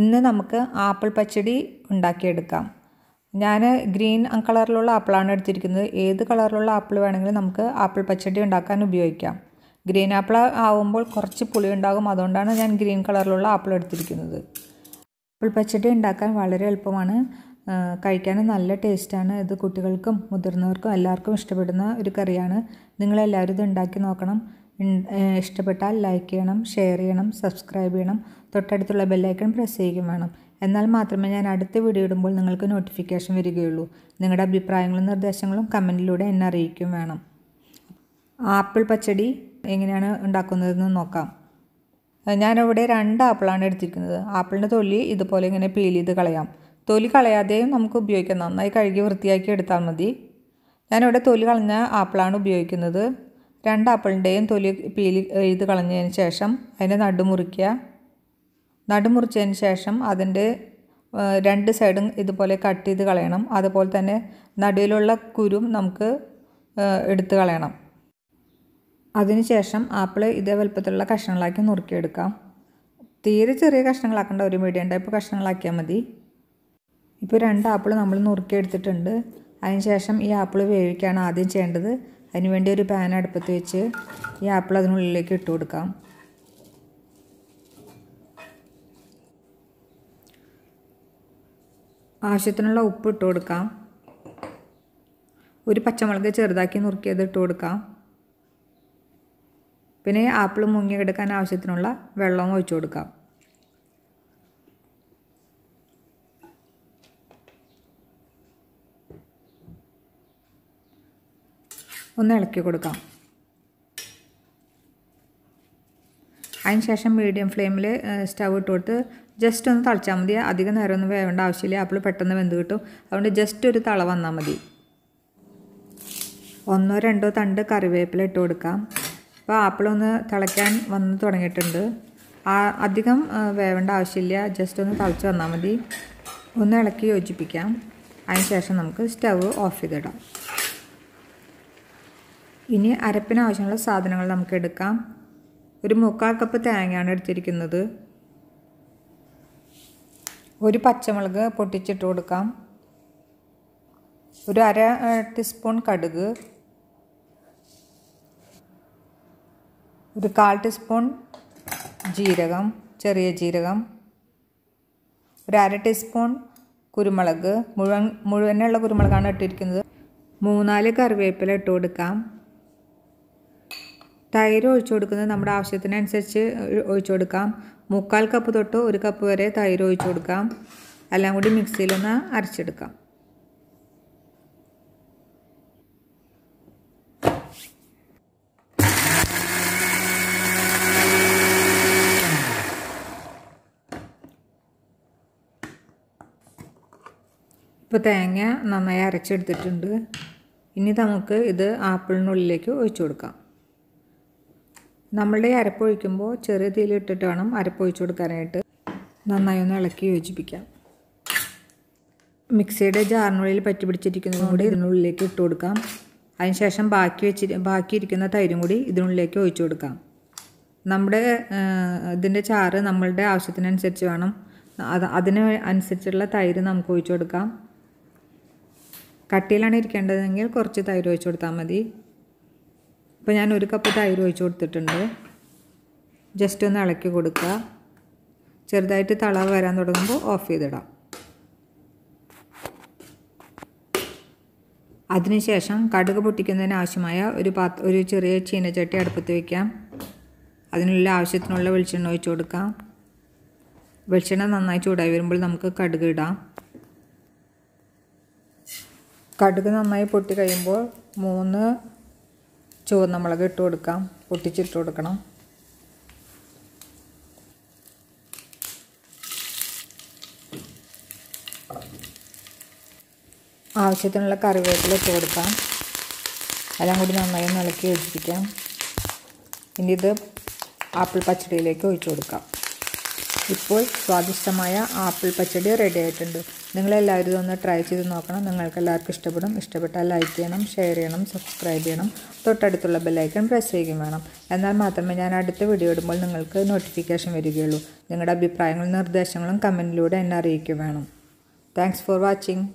ഇന്ന് നമുക്ക് ആപ്പിൾ പച്ചടി ഉണ്ടാക്കിയെടുക്കാം. ഞാൻ ഗ്രീൻ കളറിലുള്ള ആപ്പിളാണ് എടുത്തിരിക്കുന്നത്. ഏത് കളറിലുള്ള ആപ്പിൾ വേണമെങ്കിലും നമുക്ക് ആപ്പിൾ പച്ചടി ഉണ്ടാക്കാൻ ഉപയോഗിക്കാം. ഗ്രീൻ ആപ്പിൾ ആവുമ്പോൾ കുറച്ച് പുളി ഉണ്ടാകും. അതുകൊണ്ടാണ് ഞാൻ ഗ്രീൻ കളറിലുള്ള ആപ്പിൾ എടുത്തിരിക്കുന്നത്. ആപ്പിൾ പച്ചടി ഉണ്ടാക്കാൻ വളരെ എളുപ്പമാണ്. കഴിക്കാനും നല്ല ടേസ്റ്റാണ്. ഇത് കുട്ടികൾക്കും മുതിർന്നവർക്കും എല്ലാവർക്കും ഇഷ്ടപ്പെടുന്ന ഒരു കറിയാണ്. നിങ്ങളെല്ലാവരും ഇത് ഉണ്ടാക്കി നോക്കണം. ഇഷ്ടപ്പെട്ടാൽ ലൈക്ക് ചെയ്യണം ഷെയർ ചെയ്യണം സബ്സ്ക്രൈബ് ചെയ്യണം. തൊട്ടടുത്തുള്ള ബെല്ലൈക്കൺ പ്രസ് ചെയ്യുകയും വേണം. എന്നാൽ മാത്രമേ ഞാൻ അടുത്ത വീഡിയോ ഇടുമ്പോൾ നിങ്ങൾക്ക് നോട്ടിഫിക്കേഷൻ വരികയുള്ളൂ. നിങ്ങളുടെ അഭിപ്രായങ്ങളും നിർദ്ദേശങ്ങളും കമന്റിലൂടെ എന്നെ അറിയിക്കുകയും വേണം. ആപ്പിൾ പച്ചടി എങ്ങനെയാണ് ഉണ്ടാക്കുന്നതെന്ന് നോക്കാം. ഞാനിവിടെ രണ്ട് ആപ്പിളാണ് എടുത്തിരിക്കുന്നത്. ആപ്പിളിന്റെ തൊലി ഇതുപോലെ ഇങ്ങനെ പീൽ ചെയ്ത് കളയാം. തൊലി കളയാതെയും നമുക്ക് ഉപയോഗിക്കാം. നന്നായി കഴുകി വൃത്തിയാക്കി എടുത്താൽ മതി. ഞാനിവിടെ തൊലി കളഞ്ഞ ആപ്പിളാണ് ഉപയോഗിക്കുന്നത്. രണ്ട് ആപ്പിളിന്റെയും തൊലി പീലി ചെയ്ത് കളഞ്ഞതിന് ശേഷം അതിനെ നടുമുറിക്കുക. നടുമുറിച്ചതിന് ശേഷം അതിന്റെ രണ്ട് സൈഡും ഇതുപോലെ കട്ട് ചെയ്ത് കളയണം. അതുപോലെ തന്നെ നടുവിലുള്ള കുരും നമുക്ക് എടുത്ത് കളയണം. അതിനുശേഷം ആപ്പിൾ ഇതേ വലുപ്പത്തിലുള്ള കഷ്ണങ്ങളാക്കി നുറുക്കിയെടുക്കാം. തീരെ ചെറിയ കഷ്ണങ്ങളാക്കേണ്ട ഒരു മീഡിയം ടൈപ്പ് കഷ്ണങ്ങളാക്കിയാൽ മതി. ഇപ്പോൾ രണ്ട് ആപ്പിൾ നമ്മൾ നുറുക്കിയെടുത്തിട്ടുണ്ട്. അതിനുശേഷം ഈ ആപ്പിൾ വേവിക്കുകയാണ് ആദ്യം ചെയ്യേണ്ടത്. അതിനുവേണ്ടി ഒരു പാൻ അടുപ്പത്ത് വെച്ച് ഈ ആപ്പിൾ അതിനുള്ളിലേക്ക് ഇട്ട് കൊടുക്കാം. ആവശ്യത്തിനുള്ള ഉപ്പ് ഇട്ട് കൊടുക്കാം. ഒരു പച്ചമുളക് ചെറുതാക്കി നുറുക്കിയത് ഇട്ട് കൊടുക്കാം. പിന്നെ ആപ്പിൾ മുങ്ങിയെടുക്കാൻ ആവശ്യത്തിനുള്ള വെള്ളവും ഒഴിച്ചു കൊടുക്കാം. ഒന്ന് ഇളക്കി കൊടുക്കാം. അതിന് ശേഷം മീഡിയം ഫ്ലെയിമിൽ സ്റ്റവ് ഇട്ട് കൊടുത്ത് ജസ്റ്റ് ഒന്ന് തളിച്ചാൽ മതി. അധികം നേരം ഒന്നും വേവേണ്ട ആവശ്യമില്ല. അപ്പോൾ പെട്ടെന്ന് വെന്ത് കിട്ടും. അതുകൊണ്ട് ജസ്റ്റ് ഒരു തള വന്നാൽ മതി. ഒന്നോ രണ്ടോ തണ്ട് കറിവേപ്പില ഇട്ട് കൊടുക്കാം. അപ്പോൾ ആപ്പിളൊന്ന് തിളയ്ക്കാൻ വന്ന് തുടങ്ങിയിട്ടുണ്ട്. അധികം വേവേണ്ട ആവശ്യമില്ല. ജസ്റ്റ് ഒന്ന് തളിച്ച് വന്നാൽ മതി. ഒന്ന് ഇളക്കി യോജിപ്പിക്കാം. അതിന് ശേഷം നമുക്ക് സ്റ്റവ് ഓഫ് ചെയ്തിടാം. ഇനി അരപ്പിന് ആവശ്യമുള്ള സാധനങ്ങൾ നമുക്ക് എടുക്കാം. ഒരു മുക്കാൽ കപ്പ് തേങ്ങയാണ് എടുത്തിരിക്കുന്നത്. ഒരു പച്ചമുളക് പൊട്ടിച്ചിട്ട് കൊടുക്കാം. ഒരു അര ടീസ്പൂൺ കടുക്. ഒരു കാൽ ടീസ്പൂൺ ജീരകം ചെറിയ ജീരകം. ഒരു അര ടീസ്പൂൺ കുരുമുളക്. മുഴുവൻ മുഴുവനുള്ള കുരുമുളകാണ് ഇട്ടിരിക്കുന്നത്. മൂന്നാൽ കറിവേപ്പില ഇട്ട് കൊടുക്കാം. തൈര് ഒഴിച്ചു കൊടുക്കുന്നത് നമ്മുടെ ആവശ്യത്തിനനുസരിച്ച് ഒഴിച്ചു കൊടുക്കാം. മുക്കാൽ കപ്പ് തൊട്ട് ഒരു കപ്പ് വരെ തൈര് ഒഴിച്ചു കൊടുക്കാം. എല്ലാം കൂടി മിക്സിയിലൊന്ന് അരച്ചെടുക്കാം. ഇപ്പോൾ തേങ്ങ നന്നായി അരച്ചെടുത്തിട്ടുണ്ട്. ഇനി നമുക്ക് ഇത് ആപ്പിളിനുള്ളിലേക്ക് ഒഴിച്ചു കൊടുക്കാം. നമ്മളുടെ അരപ്പൊഴിക്കുമ്പോൾ ചെറിയ തീയിലിട്ടിട്ട് വേണം അരപ്പൊഴിച്ചു കൊടുക്കാനായിട്ട്. നന്നായി ഒന്ന് ഇളക്കി യോജിപ്പിക്കാം. മിക്സിയുടെ ജാറിനുള്ളിൽ പറ്റി പിടിച്ചിരിക്കുന്നതും കൂടി ഇതിനുള്ളിലേക്ക് ഇട്ട് കൊടുക്കാം. അതിനുശേഷം ബാക്കി വെച്ചി ബാക്കിയിരിക്കുന്ന തൈരും കൂടി ഇതിനുള്ളിലേക്ക് ഒഴിച്ചു കൊടുക്കാം. നമ്മുടെ ഇതിന്റെ ചാറ് നമ്മളുടെ ആവശ്യത്തിനനുസരിച്ച് വേണം. അത് അതിന് അനുസരിച്ചുള്ള തൈര് നമുക്ക് ഒഴിച്ചു കൊടുക്കാം. കട്ടിയിലാണ് ഇരിക്കേണ്ടതെങ്കിൽ കുറച്ച് തൈര് ഒഴിച്ചു കൊടുത്താൽ മതി. ഇപ്പോൾ ഞാൻ ഒരു കപ്പ് തൈര് ഒഴിച്ച് കൊടുത്തിട്ടുണ്ട്. ജസ്റ്റ് ഒന്ന് ഇളക്കി കൊടുക്കുക ചെറുതായിട്ട് തളവ് വരാൻ തുടങ്ങുമ്പോൾ ഓഫ് ചെയ്തിടാം. അതിനുശേഷം കടുക് പൊട്ടിക്കുന്നതിന് ആവശ്യമായ ഒരു പാത്ര ഒരു ചെറിയ ചീനച്ചട്ടി അടുപ്പത്ത് വയ്ക്കാം അതിനുള്ള ആവശ്യത്തിനുള്ള വെളിച്ചെണ്ണ ഒഴിച്ച് കൊടുക്കാം. വെളിച്ചെണ്ണ നന്നായി ചൂടായി വരുമ്പോൾ നമുക്ക് കടുക് ഇടാം. കടുക് നന്നായി പൊട്ടി കഴിയുമ്പോൾ മൂന്ന് ചുവന്ന മുളക് ഇട്ട് കൊടുക്കാം. പൊട്ടിച്ചിട്ട് കൊടുക്കണം. ആവശ്യത്തിനുള്ള കറിവേപ്പില ഇട്ട് കൊടുക്കാം. എല്ലാം കൂടി നന്നായി ഇളക്കി യോജിപ്പിക്കാം. ഇനി ഇത് ആപ്പിൾ പച്ചടിയിലേക്ക് ഒഴിച്ചു കൊടുക്കാം. ഇപ്പോൾ സ്വാദിഷ്ടമായ ആപ്പിൾ പച്ചടി റെഡി ആയിട്ടുണ്ട്. നിങ്ങളെല്ലാവരും ഒന്ന് ട്രൈ ചെയ്ത് നോക്കണം. നിങ്ങൾക്ക് എല്ലാവർക്കും ഇഷ്ടപ്പെടും. ഇഷ്ടപ്പെട്ടാൽ ലൈക്ക് ചെയ്യണം ഷെയർ ചെയ്യണം സബ്സ്ക്രൈബ് ചെയ്യണം. തൊട്ടടുത്തുള്ള ബെല്ലൈക്കൺ പ്രസ് ചെയ്യുകയും വേണം. എന്നാൽ മാത്രമേ ഞാൻ അടുത്ത വീഡിയോ ഇടുമ്പോൾ നിങ്ങൾക്ക് നോട്ടിഫിക്കേഷൻ വരികയുള്ളൂ. നിങ്ങളുടെ അഭിപ്രായങ്ങളും നിർദ്ദേശങ്ങളും കമന്റിലൂടെ എന്നെ അറിയിക്കുക വേണം. Thanks for watching